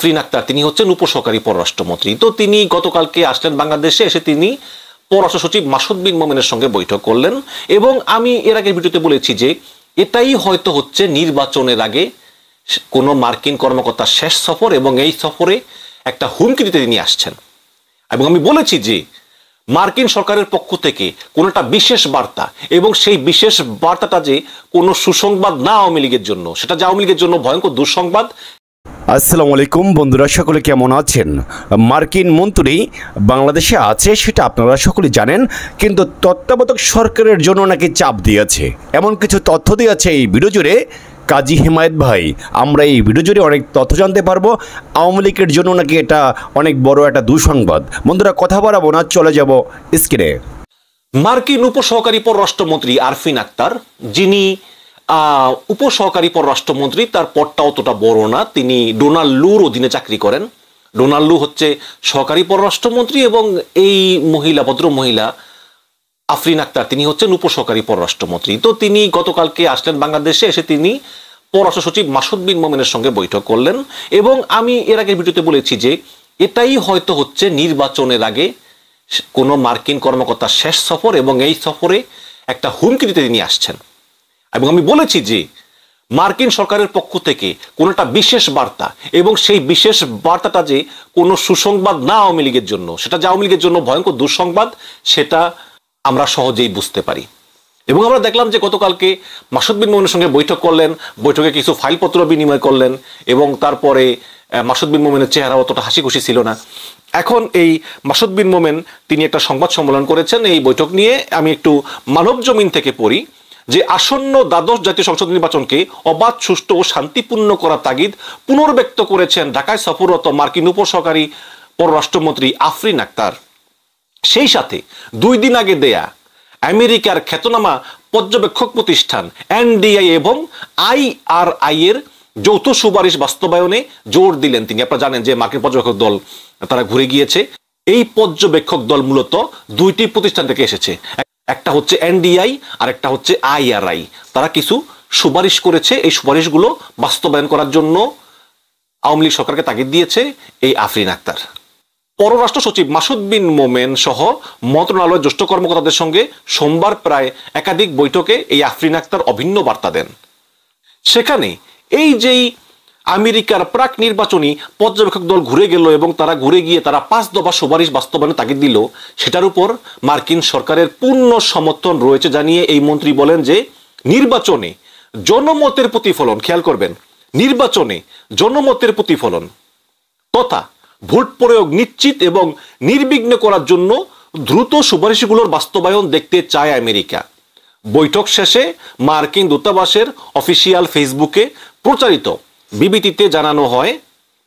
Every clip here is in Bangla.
আফরিন আক্তার, তিনি হচ্ছেন উপসহকারী পররাষ্ট্রমন্ত্রী। তো তিনি গতকালকে আসলেন বাংলাদেশে, এসে তিনি পররাষ্ট্র সচিব মাসুদ বিন মোমেনের সঙ্গে বৈঠক করলেন। এবং আমি এর আগের ভিডিওতে বলেছি যে, এটাই হয়তো হচ্ছে নির্বাচনের আগে কোনো মার্কিন কর্মকর্তার শেষ সফর এবং এই সফরে একটা হুমকি দিতে তিনি আসছেন। এবং আমি বলেছি যে, মার্কিন সরকারের পক্ষ থেকে কোনো একটা বিশেষ বার্তা এবং সেই বিশেষ বার্তাটা যে কোনো সুসংবাদ না আওয়ামী লীগের জন্য, সেটা যে আওয়ামী লীগের জন্য ভয়ঙ্কর দুঃসংবাদ আসসালামু আলাইকুম বন্ধুরা, সকলে কেমন আছেন? মার্কিন মন্ত্রী বাংলাদেশে আছে সেটা আপনারা সকলে জানেন, কিন্তু তত্ত্বাবধায়ক সরকারের জন্য নাকি চাপ দিয়েছে। এমন কিছু তথ্য দিয়েছে এই ভিডিও জুড়ে। কাজী হিমায়ত ভাই, আমরা এই ভিডিও জুড়ে অনেক তথ্য জানতে পারব। আওয়ামী লীগের জন্য নাকি এটা অনেক বড় একটা দুঃসংবাদ। বন্ধুরা, কথা বাড়াবো না, চলে যাব স্ক্রিনে। মার্কিন উপসহকারী পররাষ্ট্রমন্ত্রী আরফিন আক্তার, যিনি উপসহকারী পররাষ্ট্রমন্ত্রী, তার পদটা অতটা বড় না। তিনি ডোনাল্ড লুর অধীনে চাকরি করেন। ডোনাল্ড লু হচ্ছে সহকারী পররাষ্ট্রমন্ত্রী এবং এই মহিলা, ভদ্র মহিলা, আফরিন আক্তার, তিনি হচ্ছেন উপসহকারী পররাষ্ট্রমন্ত্রী। তো তিনি গতকালকে আসলেন বাংলাদেশে, এসে তিনি পররাষ্ট্র সচিব মাসুদ বিন মোমেনের সঙ্গে বৈঠক করলেন। এবং আমি এর আগের ভিডিওতে বলেছি যে, এটাই হয়তো হচ্ছে নির্বাচনের আগে কোনো মার্কিন কর্মকর্তার শেষ সফর এবং এই সফরে একটা হুমকি দিতে তিনি আসছেন। এবং আমি বলেছি যে মার্কিন সরকারের পক্ষ থেকে কোনো একটা বিশেষ বার্তা এবং সেই বিশেষ বার্তাটা যে কোনো সুসংবাদ না আওয়ামী লীগের জন্য, সেটা যে আওয়ামী লীগের জন্য ভয়ঙ্কর দুঃসংবাদ, সেটা আমরা সহজেই বুঝতে পারি। এবং আমরা দেখলাম যে গতকালকে মাসুদ বিন মোমেনের সঙ্গে বৈঠক করলেন, বৈঠকে কিছু ফাইলপত্র বিনিময় করলেন এবং তারপরে মাসুদ বিন মোমেনের চেহারা অতটা হাসি খুশি ছিল না। এখন এই মাসুদ বিন মোমেন, তিনি একটা সংবাদ সম্মেলন করেছেন, এই বৈঠক নিয়ে আমি একটু মানব জমিন থেকে পড়ি। যে আসন্ন দ্বাদশ জাতীয় সংসদ নির্বাচনকে অবাধ, সুষ্ঠু ও শান্তিপূর্ণ করার তাগিদ পুনর্ব্যক্ত করেছেন ঢাকায় সফররত মার্কিন উপসহকারী পররাষ্ট্রমন্ত্রী আফরিন আক্তার। সেই সাথে দুই দিন আগে দেয়া আমেরিকার খ্যাতনামা পর্যবেক্ষক প্রতিষ্ঠান এনডিআই এবং আইআরআই এর যৌথ সুপারিশ বাস্তবায়নে জোর দিলেন তিনি। আপনারা জানেন যে মার্কিন পর্যবেক্ষক দল তারা ঘুরে গিয়েছে। এই পর্যবেক্ষক দল মূলত দুইটি প্রতিষ্ঠান থেকে এসেছে। একটা হচ্ছে এনডিআই আর একটা হচ্ছে আইআরআই তারা কিছু সুপারিশ করেছে এই সুপারিশগুলো বাস্তবায়ন করার জন্য। আওয়ামী লীগ সরকারকে তাগিদ দিয়েছে এই আফরিন আক্তার। পররাষ্ট্র সচিব মাসুদ বিন মোমেন সহ মন্ত্রণালয়ের জ্যেষ্ঠ কর্মকর্তাদের সঙ্গে সোমবার প্রায় একাধিক বৈঠকে এই আফরিন আক্তার অভিন্ন বার্তা দেন। সেখানে এই যেই আমেরিকার প্রাক নির্বাচনী পর্যবেক্ষক দল ঘুরে গেল এবং তারা ঘুরে গিয়ে তারা পাঁচ দফা সুপারিশ বাস্তবায়নে তাগিদ দিল। সেটার উপর মার্কিন সরকারের পূর্ণ সমর্থন রয়েছে জানিয়ে এই মন্ত্রী বলেন যে, নির্বাচনে জনমতের প্রতিফলন, খেয়াল করবেন, নির্বাচনে জনমতের প্রতিফলন তথা ভোট প্রয়োগ নিশ্চিত এবং নির্বিঘ্ন করার জন্য দ্রুত সুপারিশগুলোর বাস্তবায়ন দেখতে চায় আমেরিকা। বৈঠক শেষে মার্কিন দূতাবাসের অফিসিয়াল ফেসবুকে প্রচারিত বিবৃতিতে জানানো হয়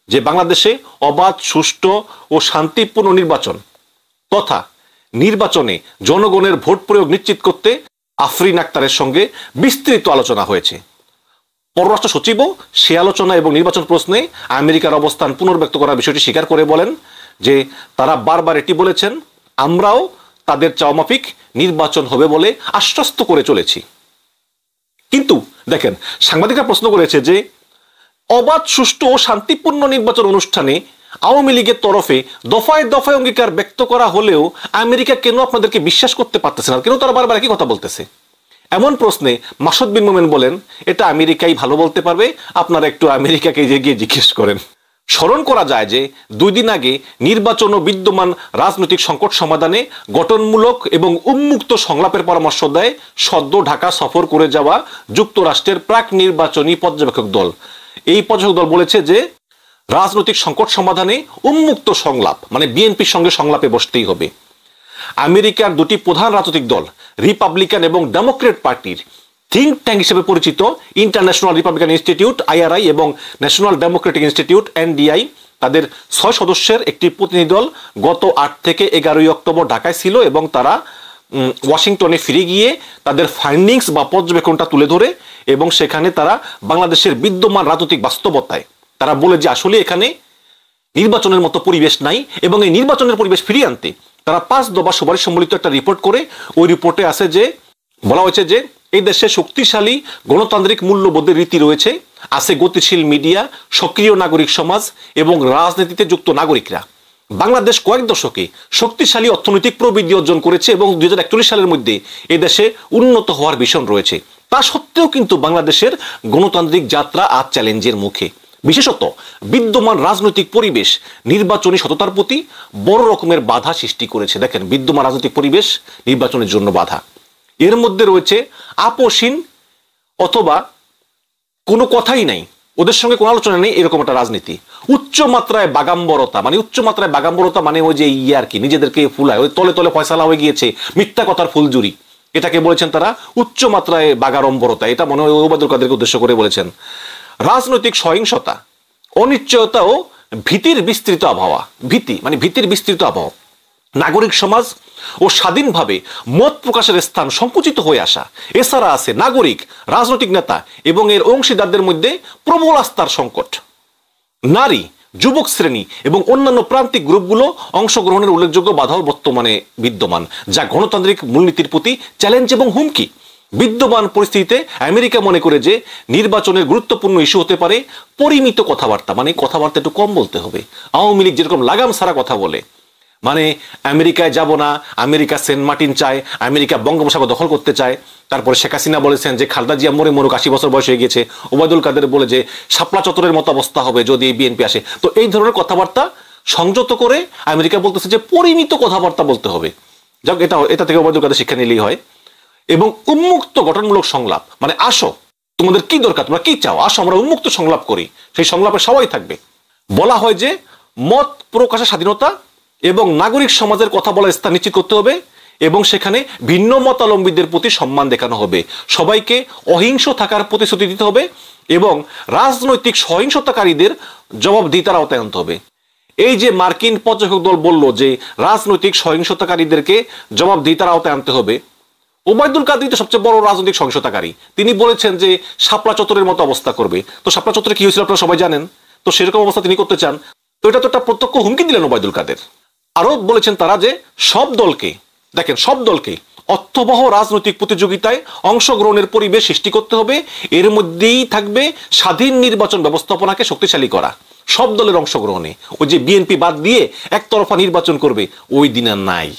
যে বাংলাদেশে অবাধ, সুষ্ঠু ও শান্তিপূর্ণ নির্বাচন তথা নির্বাচনে জনগণের ভোট প্রয়োগ নিশ্চিত করতে আফরিন আক্তারের সঙ্গে বিস্তৃত আলোচনা হয়েছে। পররাষ্ট্র সচিবও সে আলোচনা এবং নির্বাচন প্রশ্নে আমেরিকার অবস্থান পুনর্ব্যক্ত করার বিষয়টি স্বীকার করে বলেন যে তারা বারবার এটি বলেছেন, আমরাও তাদের চাওমাফিক নির্বাচন হবে বলে আশ্বস্ত করে চলেছি। কিন্তু দেখেন, সাংবাদিকরা প্রশ্ন করেছে যে অবাধ, সুষ্ঠু ও শান্তিপূর্ণ নির্বাচন অনুষ্ঠানে আওয়ামী লীগের তরফে দফায় দফায় অঙ্গীকার ব্যক্ত করা হলেও আমেরিকা কেন আপনাদেরকে বিশ্বাস করতে পারতেছে না? কেন তারা বারবার একই কথা বলতেছে? এমন প্রশ্নে মাসুদ বিন মোমেন বলেন, এটা আমেরিকাই ভালো বলতে পারবে। আপনারা একটু আমেরিকাকে গিয়ে জিজ্ঞেস করেন। স্মরণ করা যায় যে দুই দিন আগে নির্বাচন ও বিদ্যমান রাজনৈতিক সংকট সমাধানে গঠনমূলক এবং উন্মুক্ত সংলাপের পরামর্শ দেয় সদ্য ঢাকা সফর করে যাওয়া যুক্তরাষ্ট্রের প্রাক নির্বাচনী পর্যবেক্ষক দল। এই পর্যবেক্ষক দল বলেছে যে রাজনৈতিক সংকট সমাধানে উন্মুক্ত সংলাপ মানে বিএনপির সঙ্গে সংলাপে বসতেই হবে। আমেরিকার দুটি প্রধান রাজনৈতিক দল, রিপাবলিকান এবং ডেমোক্রেট পার্টির থিঙ্ক ট্যাঙ্ক হিসেবে পরিচিত ইন্টারন্যাশনাল রিপাবলিকান ইনস্টিটিউট, আইআরআই এবং ন্যাশনাল ডেমোক্রেটিক ইনস্টিটিউট, এনডিআই, তাদের ছয় সদস্যের একটি প্রতিনিধি দল গত আট থেকে এগারোই অক্টোবর ঢাকায় ছিল এবং তারা ওয়াশিংটনে ফিরে গিয়ে তাদের ফাইন্ডিংস বা পর্যবেক্ষণটা তুলে ধরে এবং সেখানে তারা বাংলাদেশের বিদ্যমান রাজনৈতিক বাস্তবতায়, তারা বলে যে আসলে এখানে নির্বাচনের মতো পরিবেশ নাই এবং এই নির্বাচনের পরিবেশ ফিরিয়ে আনতে তারা পাঁচ দফা সুপারিশ সম্বলিত একটা রিপোর্ট করে। ওই রিপোর্টে আছে যে, বলা হয়েছে যে এই দেশে শক্তিশালী গণতান্ত্রিক মূল্যবোধের রীতি রয়েছে। আছে গতিশীল মিডিয়া, সক্রিয় নাগরিক সমাজ এবং রাজনীতিতে যুক্ত নাগরিকরা। বাংলাদেশ কয়েক দশকে শক্তিশালী অর্থনৈতিক প্রবৃদ্ধি অর্জন করেছে এবং দু হাজার একচল্লিশ সালের মধ্যে এদেশে উন্নত হওয়ার ভীষণ রয়েছে। তা সত্ত্বেও কিন্তু বাংলাদেশের গণতান্ত্রিক যাত্রা আজ চ্যালেঞ্জের মুখে। বিশেষত বিদ্যমান রাজনৈতিক পরিবেশ, নির্বাচনী সততার প্রতি বড় রকমের বাধা সৃষ্টি করেছে। দেখেন, বিদ্যমান রাজনৈতিক পরিবেশ, নির্বাচনের জন্য বাধা। এর মধ্যে রয়েছে আপোষহীন অথবা কোনো কথাই নাই। ওদের সঙ্গে কোনো আলোচনা নেই, এরকম একটা রাজনীতি। উচ্চ মাত্রায় বাগাম্বরতা মানে উচ্চ মাত্রায় বাগাম্বরতা মানে ওই যে ইয়ে আর কি, নিজেদেরকে ফুলায়, ওই তলে তলে ফয়সালা হয়ে গিয়েছে, মিথ্যা কথার ফুলজুরি এটাকে বলেছেন তারা উচ্চ মাত্রায় বাগাড়ম্বরতা এটা মনে হয় ওবায়দুল কাদেরকে উদ্দেশ্য করে বলেছেন। রাজনৈতিক সহিংসতা, অনিশ্চয়তা ও ভীতির বিস্তৃত আবহাওয়া, ভীতি মানে ভীতির বিস্তৃত আবহাওয়া। নাগরিক সমাজ ও স্বাধীনভাবে মত প্রকাশের স্থান সংকুচিত হয়ে আসা। এছাড়া আছে নাগরিক, রাজনৈতিক নেতা এবং এর অংশীদারদের মধ্যে প্রবল আস্থার সংকট। নারী, যুবক শ্রেণি এবং অন্যান্য প্রান্তিক গ্রুপগুলো অংশগ্রহণের উল্লেখযোগ্য বাধাও বর্তমানে বিদ্যমান, যা গণতান্ত্রিক মূলনীতির প্রতি চ্যালেঞ্জ এবং হুমকি। বিদ্যমান পরিস্থিতিতে আমেরিকা মনে করে যে নির্বাচনের গুরুত্বপূর্ণ ইস্যু হতে পারে পরিমিত কথাবার্তা মানে কথাবার্তা একটু কম বলতে হবে। আওয়ামী লীগ যেরকম লাগাম সারা কথা বলে মানে আমেরিকায় যাব না, আমেরিকা সেন্ট মার্টিন চায়, আমেরিকা বঙ্গোপসাগর দখল করতে চায়। তারপরে শেখ হাসিনা বলেছেন যে, খালদা জিয়া মরে মরুক, আশি বছর বয়স হয়ে গেছে ওবায়দুল কাদের বলে যে, শাপলা চত্বরের মতো অবস্থা হবে যদি বিএনপি আসে। তো এই ধরনের কথাবার্তা সংযত করে আমেরিকা বলতেছে যে, পরিমিত কথাবার্তা বলতে হবে। যাক, এটা এটা থেকে ওবায়দুল কাদের শিক্ষা নিলেই হয়। এবং উন্মুক্ত গঠনমূলক সংলাপ মানে আসো, তোমাদের কি দরকার, তোমরা কি চাও? আসো, আমরা উন্মুক্ত সংলাপ করি। সেই সংলাপে সবাই থাকবে। বলা হয় যে, মত প্রকাশের স্বাধীনতা এবং নাগরিক সমাজের কথা বলার স্থান নিশ্চিত করতে হবে এবং সেখানে ভিন্ন মতালম্বীদের প্রতি সম্মান দেখানো হবে। সবাইকে অহিংস থাকার প্রতিশ্রুতি দিতে হবে এবং রাজনৈতিক সহিংসতাকারীদের জবাবদিহিতার আওতায় আনতে হবে। এই যে মার্কিন পর্যবেক্ষক দল বলল যে রাজনৈতিক সহিংসতাকারীদেরকে জবাব জবাবদিহিতার আওতায় আনতে হবে, ওবায়দুল কাদের তো সবচেয়ে বড় রাজনৈতিক সহিংসতাকারী। তিনি বলেছেন যে শাপলা চত্বরের মতো অবস্থা করবে। তো শাপলা চত্বরে কি হয়েছিল আপনারা সবাই জানেন? তো সেরকম অবস্থা তিনি করতে চান। তো এটা তো একটা প্রত্যক্ষ হুমকি দিলেন ওবায়দুল কাদের। আরও বলেছেন তারা যে সব দলকে, দেখেন, সব দলকে অর্থবহ রাজনৈতিক প্রতিযোগিতায় অংশগ্রহণের পরিবেশ সৃষ্টি করতে হবে। এর মধ্যেই থাকবে স্বাধীন নির্বাচন ব্যবস্থাপনাকে শক্তিশালী করা। সব দলের অংশগ্রহণে। ওই যে বিএনপি বাদ দিয়ে একতরফা নির্বাচন করবে, ওই দিন আর নাই।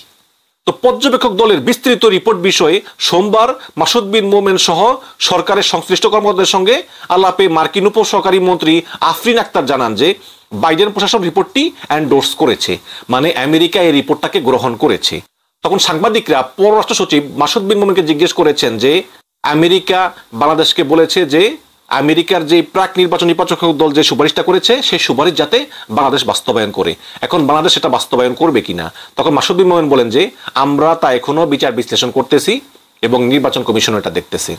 তো পর্যবেক্ষক দলের বিস্তৃত রিপোর্ট বিষয়ে সোমবার মাসুদ বিন মোমেন সহ সরকারের সংশ্লিষ্ট কর্মকর্তাদের সঙ্গে আলাপে মার্কিন উপসহকারী মন্ত্রী আফরিন আক্তার জানান যে বাইডেন প্রশাসন রিপোর্টটি অ্যান্ডোর্স করেছে মানে আমেরিকা এই রিপোর্টটাকে গ্রহণ করেছে। তখন সাংবাদিকরা পররাষ্ট্র সচিব মাসুদ বিন মোমেনকে জিজ্ঞেস করেছেন যে আমেরিকা বাংলাদেশকে বলেছে যে আমেরিকার যে প্রাক নির্বাচন নির্বাচক দল যে সুপারিশটা করেছে, সেই সুপারিশ যাতে বাংলাদেশ বাস্তবায়ন করে। এখন বাংলাদেশ সেটা বাস্তবায়ন করবে কিনা? তখন মাসুদ বিন মোমেন বলেন যে, আমরা তা এখনও বিচার বিশ্লেষণ করতেছি এবং নির্বাচন কমিশন এটা দেখতেছে।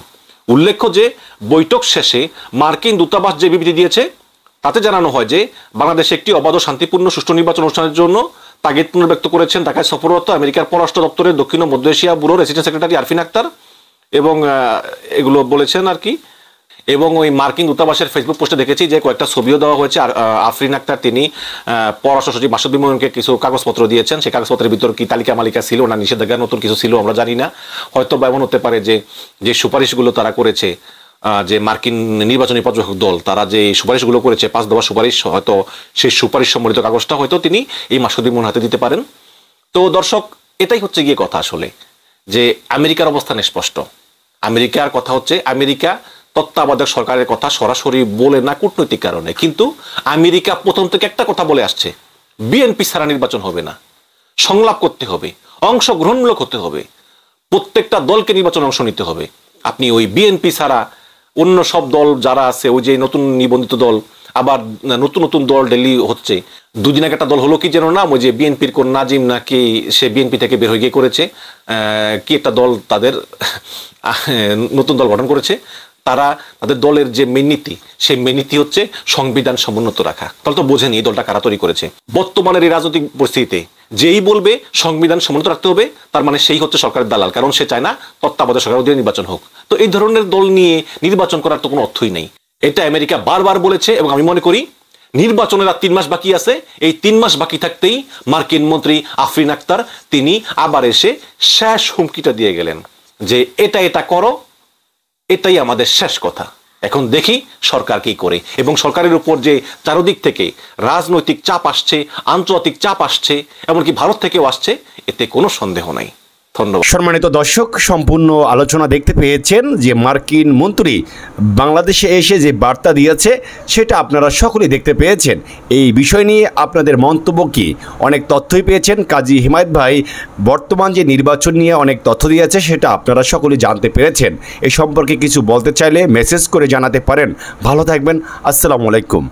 উল্লেখ্য যে, বৈঠক শেষে মার্কিন দূতাবাস যে বিবৃতি দিয়েছে, তাতে জানানো হয় যে, বাংলাদেশে একটি অবাধ শান্তিপূর্ণ সুষ্ঠু নির্বাচন অনুষ্ঠানের জন্য তাগিদ পুনর্ব্যক্ত করেছেন ঢাকায় সফররত আমেরিকার পররাষ্ট্র দপ্তরের দক্ষিণ ও মধ্য এশিয়া ব্যুরোর রেসিডেন্ট সেক্রেটারি আরফিন আক্তার এবং এগুলো বলেছেন আর কি এবং ওই মার্কিন দূতাবাসের ফেসবুক পোস্টে দেখেছি যে কয়েকটা ছবিও দেওয়া হয়েছে। আর আফরিন আক্তার তিনি পররাষ্ট্র সচিব মাসুদ বিন মোমেনকে কিছু কাগজপত্র দিয়েছেন। সেই কাগজপত্রের ভিতর কি তালিকা মালিকা ছিল না, নিষেধাজ্ঞা, নতুন কিছু ছিল আমরা জানি না। হয়তো বা এমন হতে পারে যে যে সুপারিশগুলো তারা করেছে যে মার্কিন নির্বাচনী পর্যবেক্ষক দল, তারা যে সুপারিশগুলো করেছে, পাঁচ দেওয়া সুপারিশ, হয়তো সেই সুপারিশ সম্বলিত কাগজটা হয়তো তিনি এই মাসুদ বিন মোমেন হাতে দিতে পারেন। তো দর্শক, এটাই হচ্ছে গিয়ে কথা আসলে, যে আমেরিকার অবস্থান স্পষ্ট। আমেরিকার কথা হচ্ছে, আমেরিকা তত্ত্বাবধায়ক সরকারের কথা সরাসরি বলে না কূটনৈতিক কারণে। কিন্তু আমেরিকা প্রথম থেকে একটা কথা বলে আসছে, বিএনপি ছাড়া নির্বাচন হবে না। সংলাপ করতে হবে, অংশগ্রহণমূলক হতে হবে, প্রত্যেকটা দলকে নির্বাচনে অংশ নিতে হবে। আপনি ওই বিএনপি ছাড়া অন্য সব দল যারা আছে, ওই যে নতুন নিবন্ধিত দল, আবার নতুন নতুন দল ডেলি হচ্ছে, দুদিন আগে একটা দল হলো কি যেন নাম, ওই যে বিএনপির কোন নাজিম নাকি সে বিএনপি থেকে বের হয়ে গিয়ে করেছে কি একটা দল তাদের নতুন দল গঠন করেছে তারা তাদের দলের যে মেন নীতি সেই মেন নীতি হচ্ছে সংবিধান সমুন্নত রাখা। তাহলে তো বোঝেনি এই দলটা কারা তৈরি করেছে। বর্তমানের এই রাজনৈতিক পরিস্থিতিতে যেই বলবে সংবিধান সমুন্নত রাখতে হবে, তার মানে সেই হচ্ছে সরকারের দালাল, কারণ সে চায় না তত্ত্বাবধায়ক সরকার অধীনে নির্বাচন হোক। তো এই ধরনের দল নিয়ে নির্বাচন করার তো কোনো অর্থই নেই। এটা আমেরিকা বারবার বলেছে এবং আমি মনে করি নির্বাচনের আর তিন মাস বাকি আছে। এই তিন মাস বাকি থাকতেই মার্কিন মন্ত্রী আফরিন আক্তার তিনি আবার এসে শেষ হুমকিটা দিয়ে গেলেন যে এটা এটা করো এটাই আমাদের শেষ কথা। এখন দেখি সরকার কি করে। এবং সরকারের উপর যে চারদিক থেকে রাজনৈতিক চাপ আসছে, আন্তর্জাতিক চাপ আসছে, এমনকি ভারত থেকেও আসছে, এতে কোনো সন্দেহ নাই। ধন্যবাদ। সম্মানিত দর্শক, সম্পূর্ণ আলোচনা দেখতে পেয়েছেন যে মার্কিন মন্ত্রী বাংলাদেশে এসে যে বার্তা দিয়েছে, সেটা আপনারা সকলেই দেখতে পেয়েছেন। এই বিষয় নিয়ে আপনাদের মন্তব্য কি? অনেক তথ্যই পেয়েছেন। কাজী হিমায়ত ভাই বর্তমান যে নির্বাচন নিয়ে অনেক তথ্য দিয়েছে, সেটা আপনারা সকলেই জানতে পেরেছেন। এ সম্পর্কে কিছু বলতে চাইলে মেসেজ করে জানাতে পারেন। ভালো থাকবেন। আসসালামু আলাইকুম।